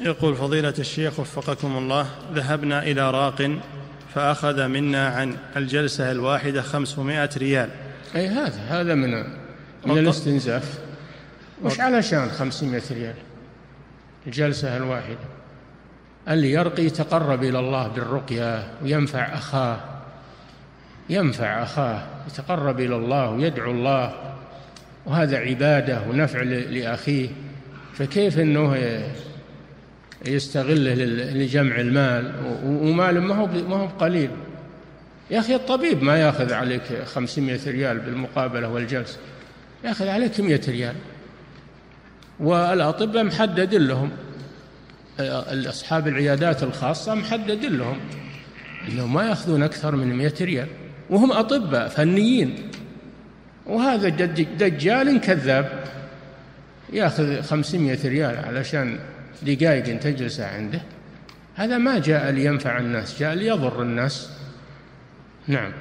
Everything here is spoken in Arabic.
يقول فضيلة الشيخ وفقكم الله ذهبنا إلى راق فأخذ منا عن الجلسة الواحدة خمسمائة ريال. أي هذا هذا من من الاستنزاف. وش علشان خمسمائة ريال؟ الجلسة الواحدة. اللي يرقي يتقرب إلى الله بالرقية وينفع أخاه. ينفع أخاه يتقرب إلى الله ويدعو الله. وهذا عبادة ونفع لأخيه. فكيف أنه يستغله لجمع المال. ومال ما هو ما هو قليل يا أخي الطبيب ما يأخذ عليك خمسمائة ريال بالمقابلة والجلسة. يأخذ عليك مئة ريال. والأطباء محدد لهم. أصحاب العيادات الخاصة محدد لهم. أنهم ما يأخذون أكثر من مئة ريال. وهم أطباء فنيين. وهذا دجال كذاب. يأخذ خمسمائة ريال علشان دقائق تجلس عنده. هذا ما جاء لينفع الناس جاء ليضر الناس. نعم.